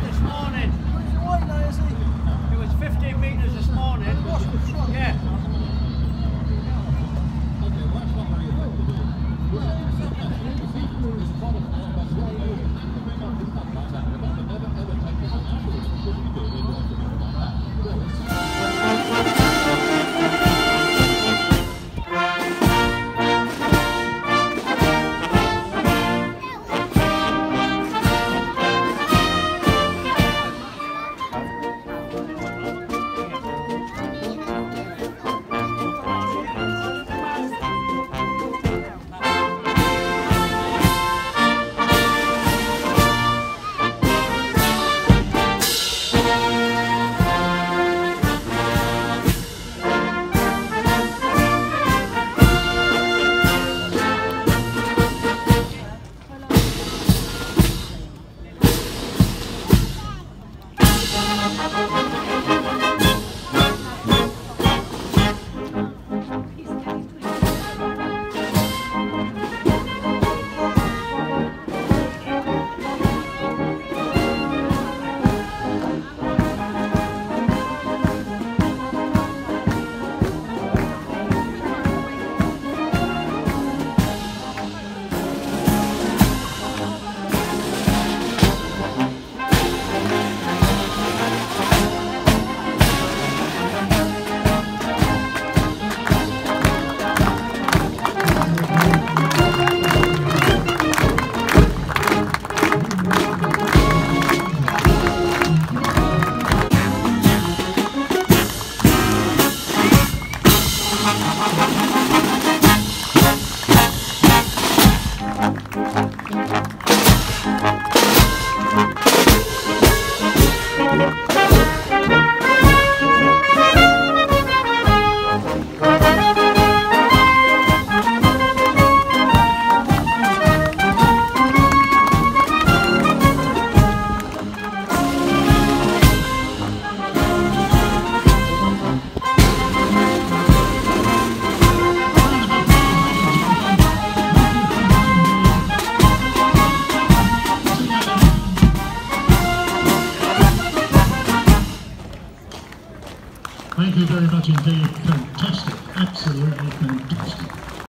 this morning. Thank you very much indeed. Fantastic. Absolutely fantastic.